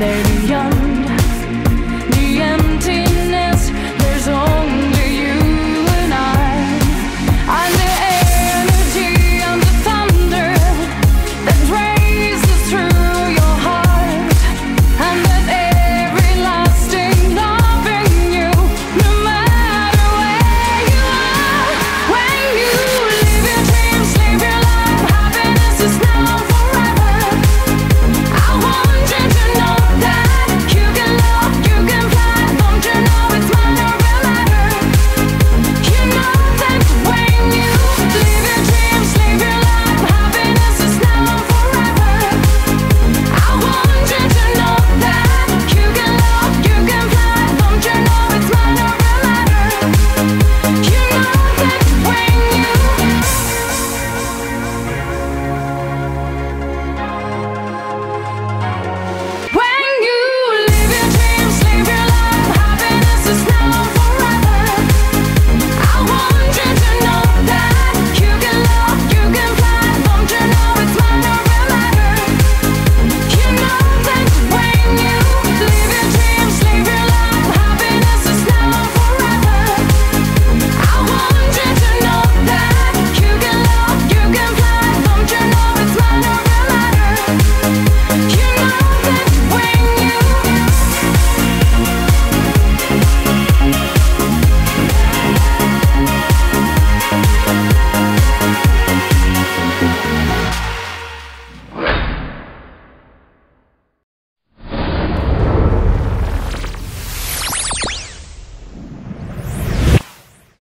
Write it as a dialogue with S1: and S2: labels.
S1: There's